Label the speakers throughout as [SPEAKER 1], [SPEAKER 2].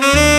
[SPEAKER 1] Música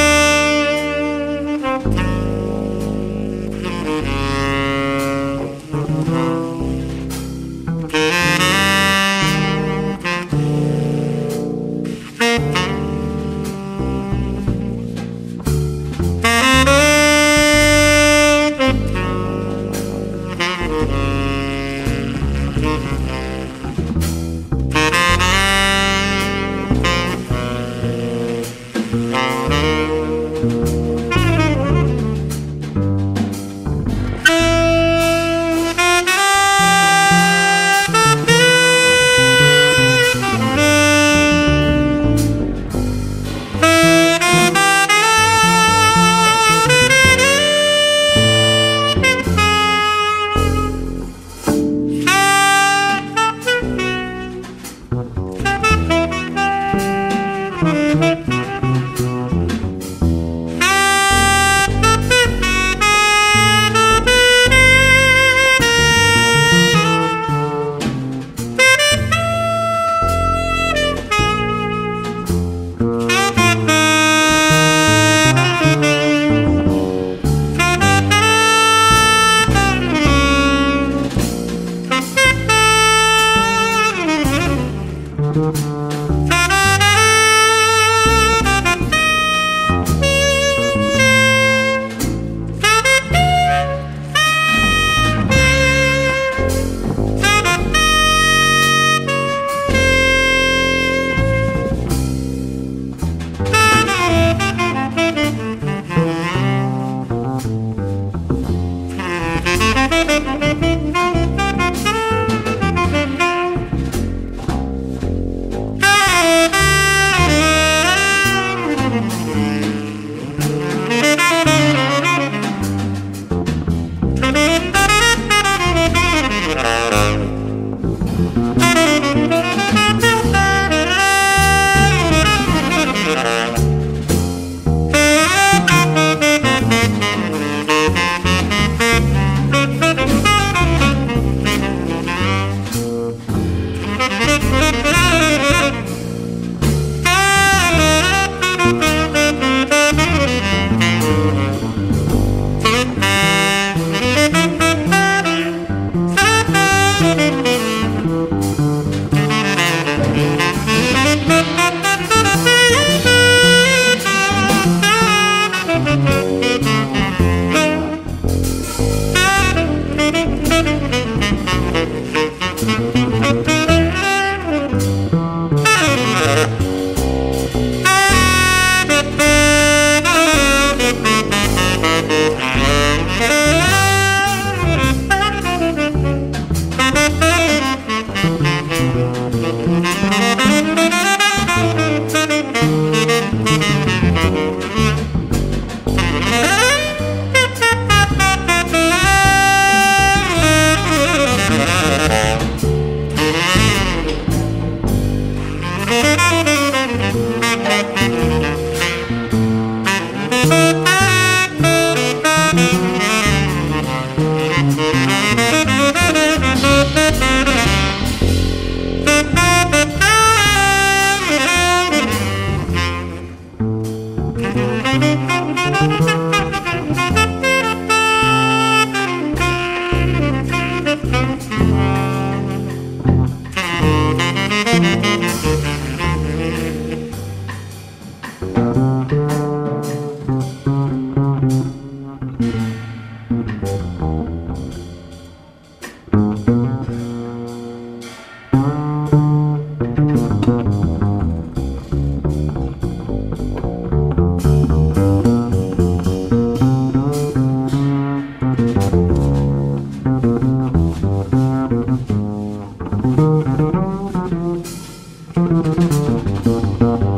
[SPEAKER 1] Thank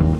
[SPEAKER 1] you.